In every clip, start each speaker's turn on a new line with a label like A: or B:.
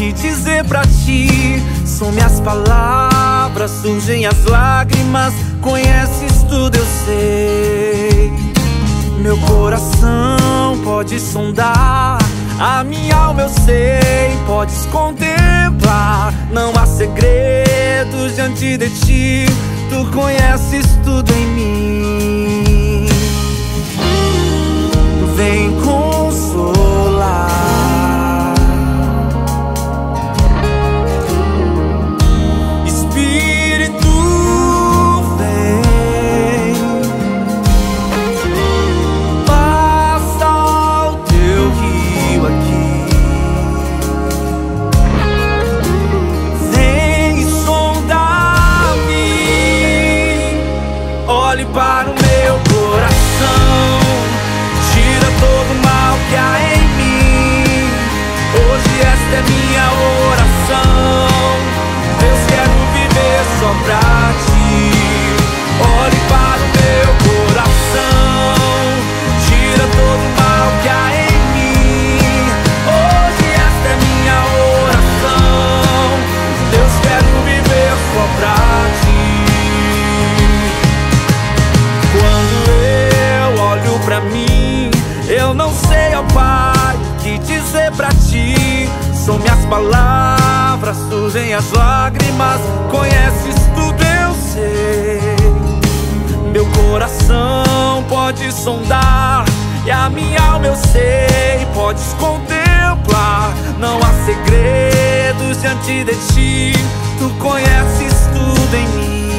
A: que dizer pra ti. São minhas palavras, surgem as lágrimas. Conheces tudo, eu sei. Meu coração pode sondar. A minha alma eu sei, podes contemplar. Não há segredos diante de ti. Tu conheces tudo em mim. Dizer pra ti. São minhas palavras, surgem as lágrimas. Conheces tudo, eu sei. Meu coração pode sondar, e a minha alma eu sei, podes contemplar. Não há segredos diante de ti, tu conheces tudo em mim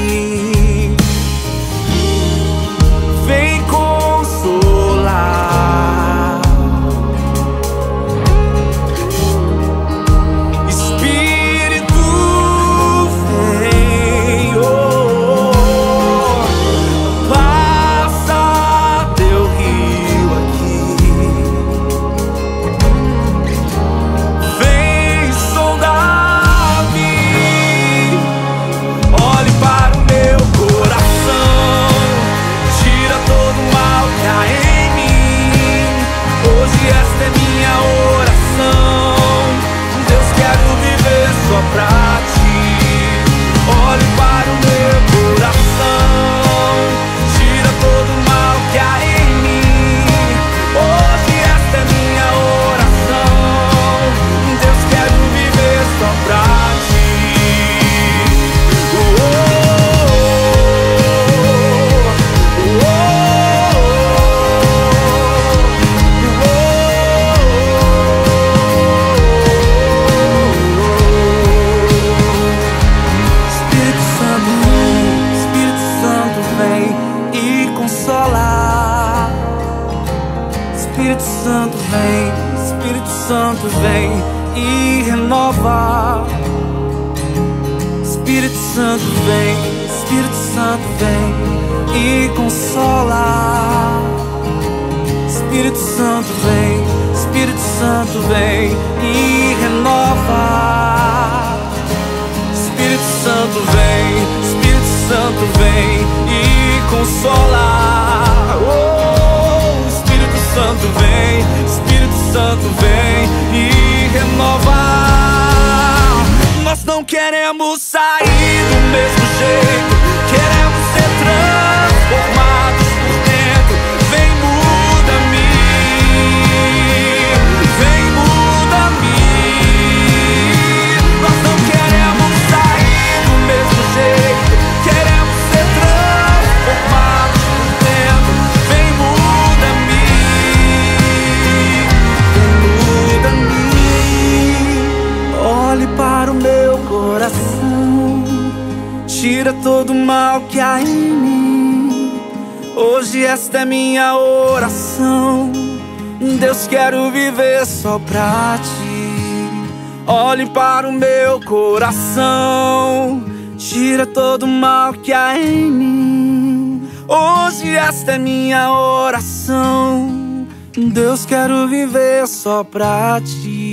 A: viver Espírito Santo vem, Espírito Santo vem e renova. Espírito Santo vem, Espírito Santo vem e consola. Espírito Santo vem, Espírito Santo vem e renova. Espírito Santo vem, Espírito Santo vem e consola. Oh, Espírito Santo vem, Santo vem e renova. Nós não queremos sair do mesmo jeito, queremos tira todo o mal que há em mim. Hoje esta é minha oração. Deus, quero viver só pra ti. Olhe para o meu coração, tira todo o mal que há em mim. Hoje esta é minha oração. Deus, quero viver só pra ti.